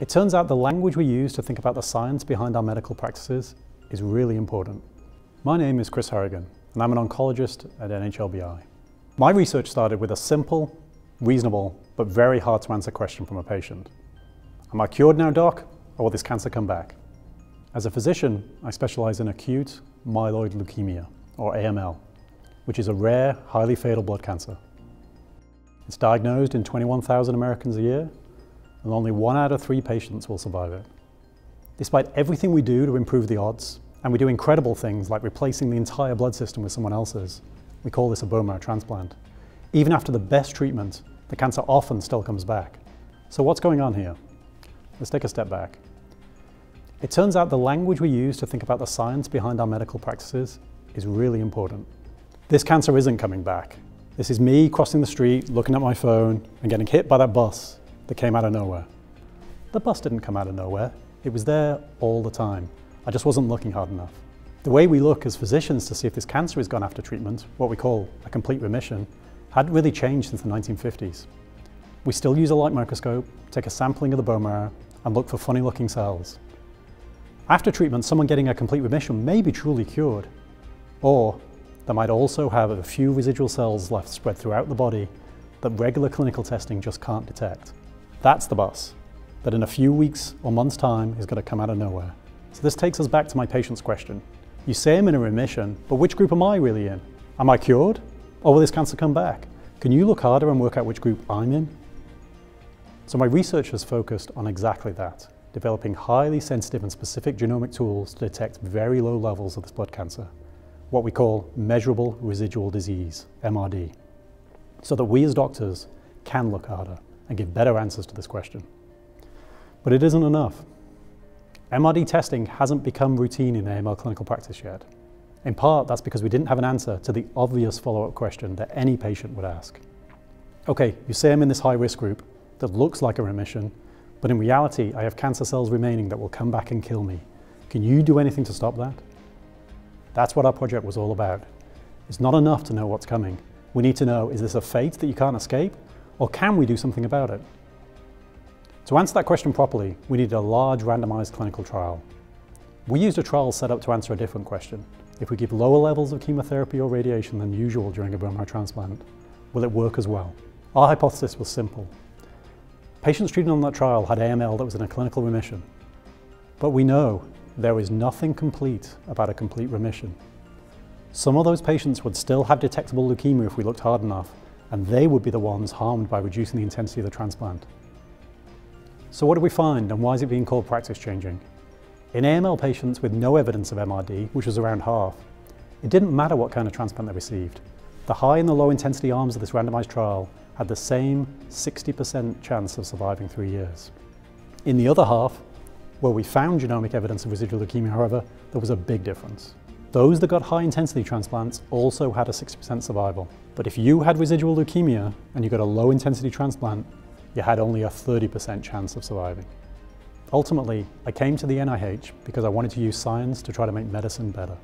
It turns out the language we use to think about the science behind our medical practices is really important. My name is Chris Hourigan, and I'm an oncologist at NHLBI. My research started with a simple, reasonable, but very hard to answer question from a patient. Am I cured now, doc, or will this cancer come back? As a physician, I specialize in acute myeloid leukemia, or AML, which is a rare, highly fatal blood cancer. It's diagnosed in 21,000 Americans a year and only one out of three patients will survive it. Despite everything we do to improve the odds, and we do incredible things like replacing the entire blood system with someone else's, we call this a bone marrow transplant. Even after the best treatment, the cancer often still comes back. So what's going on here? Let's take a step back. It turns out the language we use to think about the science behind our medical practices is really important. This cancer isn't coming back. This is me crossing the street, looking at my phone, and getting hit by that bus that came out of nowhere. The bus didn't come out of nowhere. It was there all the time. I just wasn't looking hard enough. The way we look as physicians to see if this cancer has gone after treatment, what we call a complete remission, hadn't really changed since the 1950s. We still use a light microscope, take a sampling of the bone marrow, and look for funny looking cells. After treatment, someone getting a complete remission may be truly cured, or they might also have a few residual cells left spread throughout the body that regular clinical testing just can't detect. That's the bus that in a few weeks or months' time is going to come out of nowhere. So this takes us back to my patient's question. You say I'm in a remission, but which group am I really in? Am I cured? Or will this cancer come back? Can you look harder and work out which group I'm in? So my research has focused on exactly that, developing highly sensitive and specific genomic tools to detect very low levels of this blood cancer, what we call measurable residual disease, MRD, so that we as doctors can look harder and give better answers to this question. But it isn't enough. MRD testing hasn't become routine in AML clinical practice yet. In part, that's because we didn't have an answer to the obvious follow-up question that any patient would ask. Okay, you say I'm in this high-risk group that looks like a remission, but in reality, I have cancer cells remaining that will come back and kill me. Can you do anything to stop that? That's what our project was all about. It's not enough to know what's coming. We need to know, is this a fate that you can't escape? Or can we do something about it? To answer that question properly, we needed a large randomized clinical trial. We used a trial set up to answer a different question. If we give lower levels of chemotherapy or radiation than usual during a bone marrow transplant, will it work as well? Our hypothesis was simple. Patients treated on that trial had AML that was in a clinical remission. But we know there is nothing complete about a complete remission. Some of those patients would still have detectable leukemia if we looked hard enough, and they would be the ones harmed by reducing the intensity of the transplant. So what did we find and why is it being called practice changing? In AML patients with no evidence of MRD, which was around half, it didn't matter what kind of transplant they received. The high and the low intensity arms of this randomized trial had the same 60% chance of surviving three years. In the other half, where we found genomic evidence of residual leukemia, however, there was a big difference. Those that got high intensity transplants also had a 60% survival. But if you had residual leukemia and you got a low intensity transplant, you had only a 30% chance of surviving. Ultimately, I came to the NIH because I wanted to use science to try to make medicine better.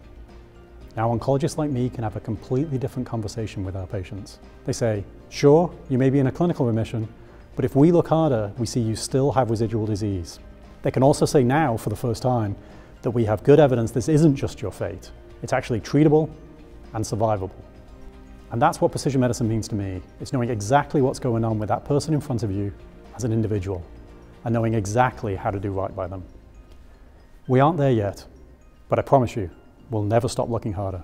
Now, oncologists like me can have a completely different conversation with our patients. They say, sure, you may be in a clinical remission, but if we look harder, we see you still have residual disease. They can also say now, for the first time, that we have good evidence this isn't just your fate. It's actually treatable and survivable. And that's what precision medicine means to me. It's knowing exactly what's going on with that person in front of you as an individual and knowing exactly how to do right by them. We aren't there yet, but I promise you, we'll never stop looking harder.